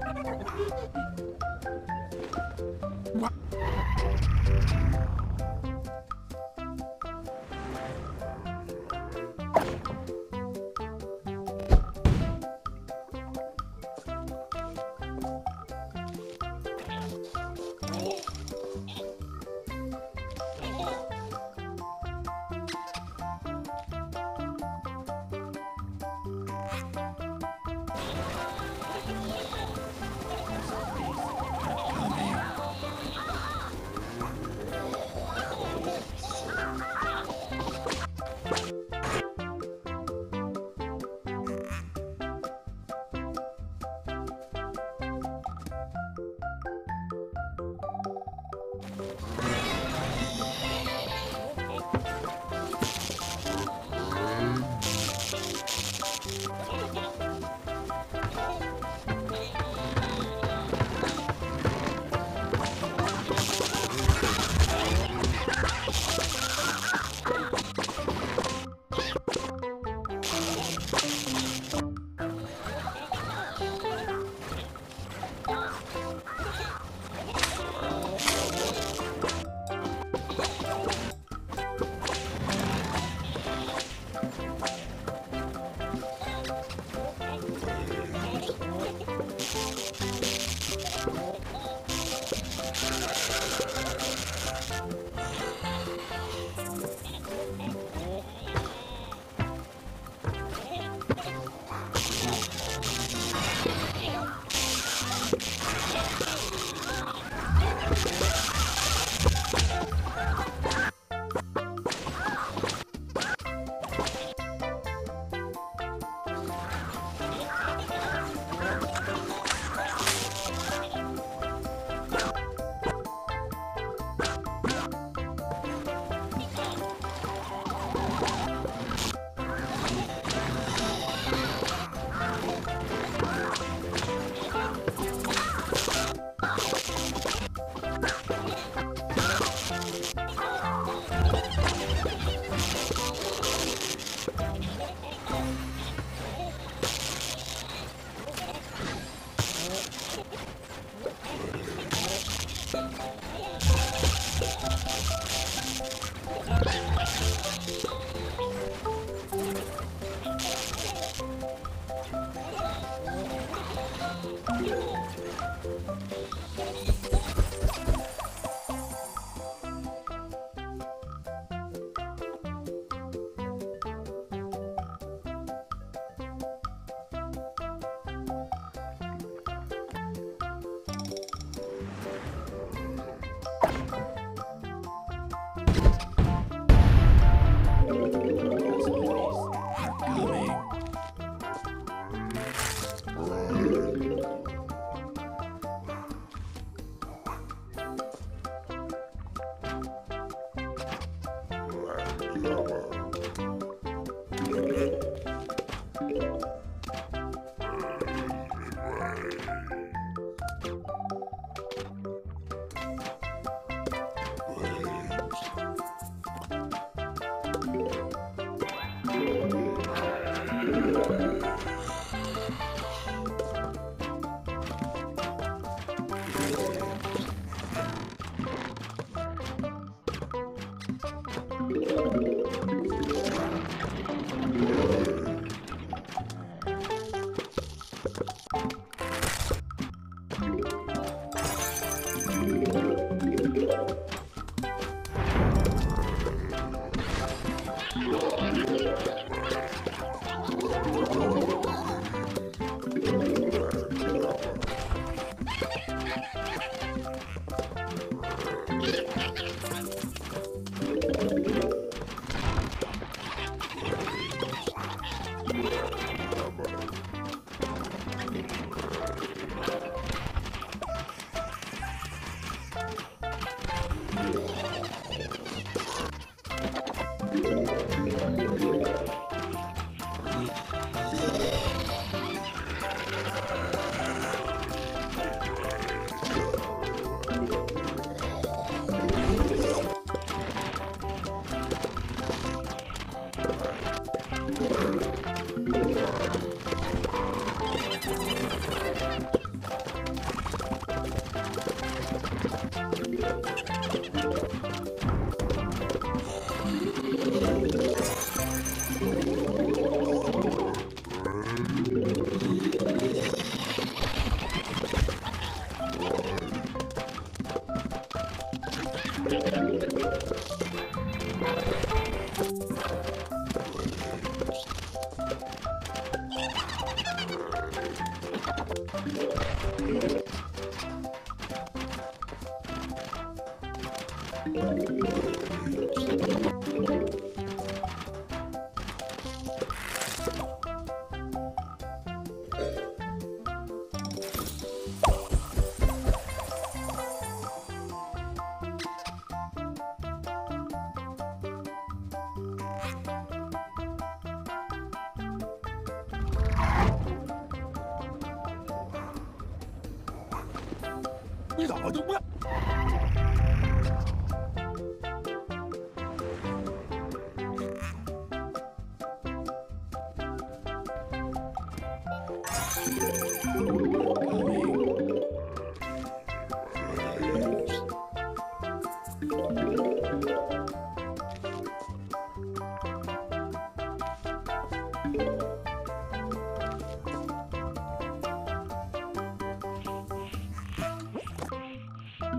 Ha ha ha ha! 你怎么就不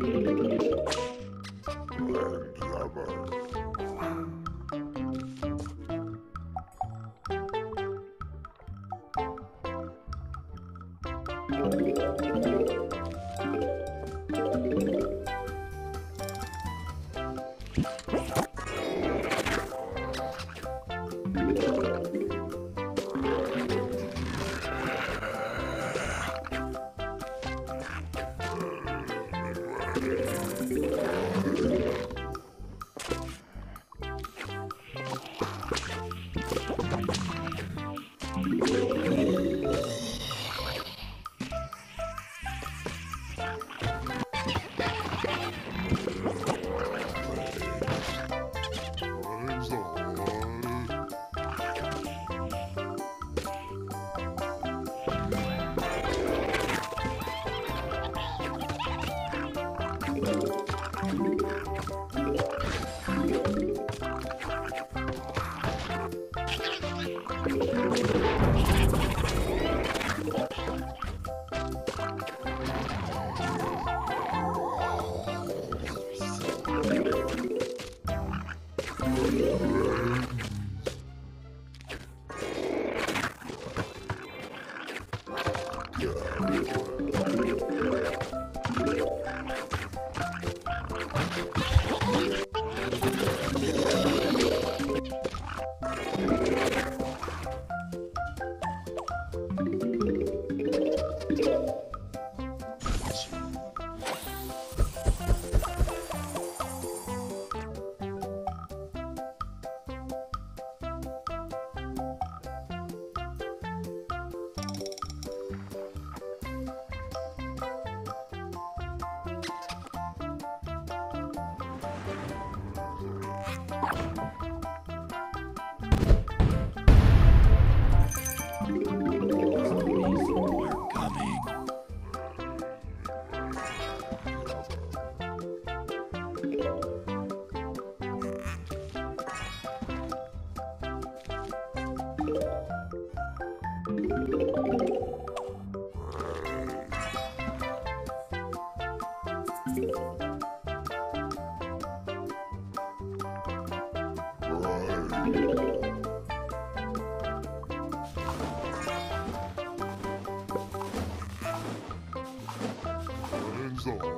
Huh? Produção.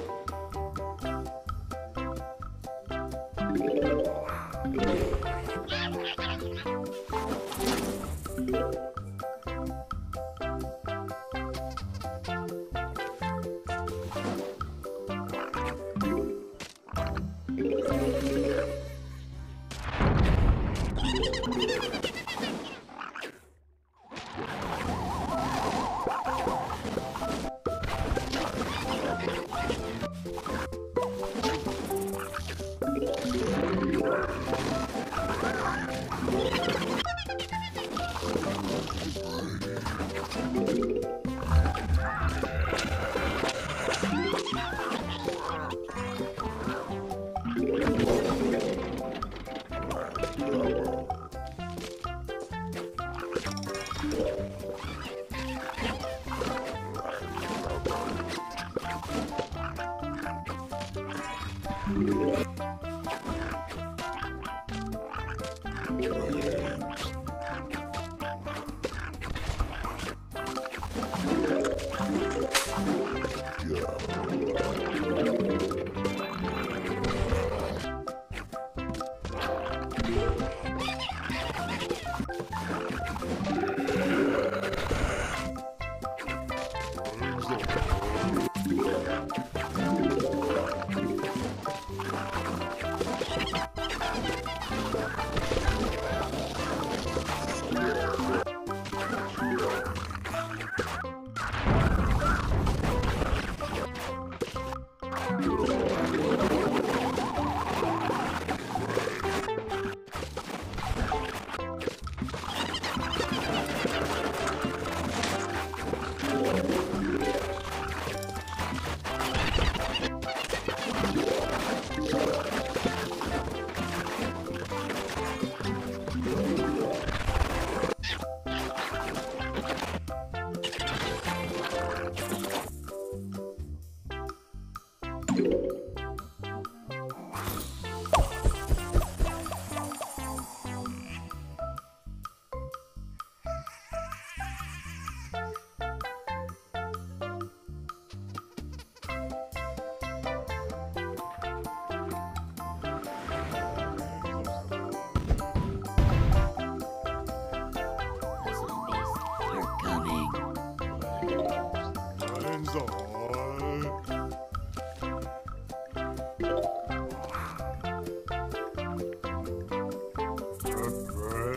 Bureau.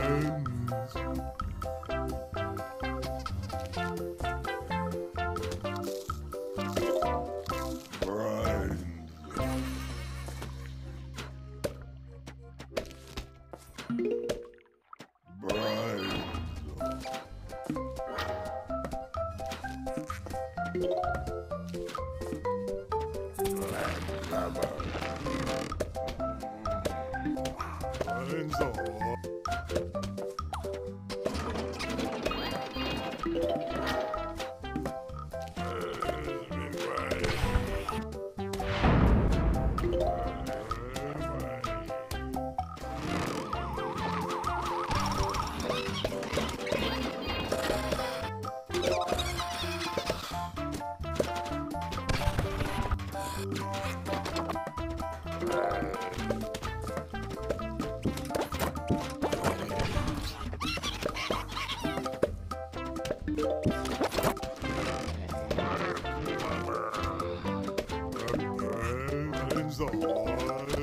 Amém. The on.